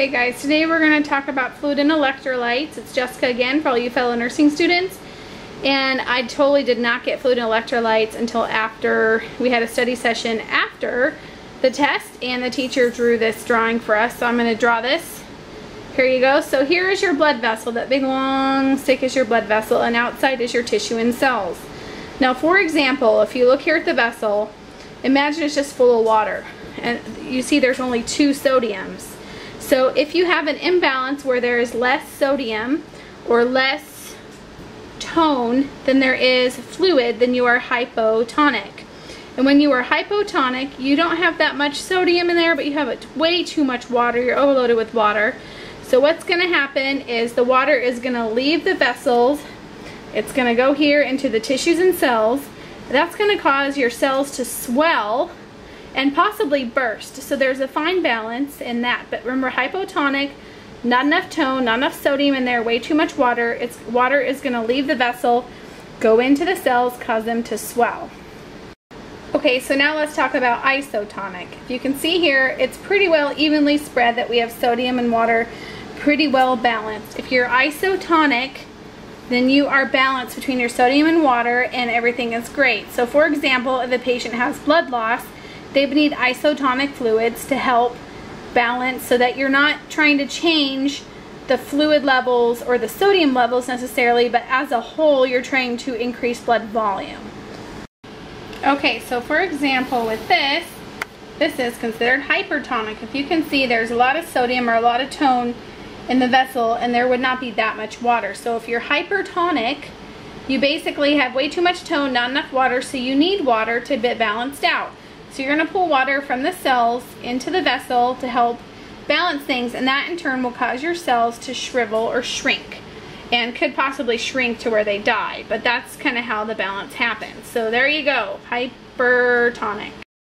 Okay guys, today we're going to talk about fluid and electrolytes. It's Jessica again for all you fellow nursing students. And I totally did not get fluid and electrolytes until after we had a study session after the test and the teacher drew this drawing for us. So I'm going to draw this. Here you go. So here is your blood vessel. That big long stick is your blood vessel and outside is your tissue and cells. Now for example, if you look here at the vessel, imagine it's just full of water. And you see there's only two sodiums. So if you have an imbalance where there is less sodium or less tone than there is fluid, then you are hypotonic. And when you are hypotonic, you don't have that much sodium in there, but you have way too much water. You're overloaded with water. So what's going to happen is the water is going to leave the vessels. It's going to go here into the tissues and cells. That's going to cause your cells to swell and possibly burst. So there's a fine balance in that. But remember, hypotonic, not enough tone, not enough sodium in there, way too much water. It's Water is going to leave the vessel, go into the cells, cause them to swell. Okay, so now let's talk about isotonic. If you can see here, it's pretty well evenly spread that we have sodium and water pretty well balanced. If you're isotonic, then you are balanced between your sodium and water and everything is great. So for example, if a patient has blood loss, they need isotonic fluids to help balance so that you're not trying to change the fluid levels or the sodium levels necessarily, but as a whole, you're trying to increase blood volume. Okay, so for example, with this, this is considered hypertonic. If you can see, there's a lot of sodium or a lot of tone in the vessel, and there would not be that much water. So if you're hypertonic, you basically have way too much tone, not enough water, so you need water to be balanced out. So you're going to pull water from the cells into the vessel to help balance things and that in turn will cause your cells to shrivel or shrink and could possibly shrink to where they die. But that's kind of how the balance happens. So there you go, hypertonic.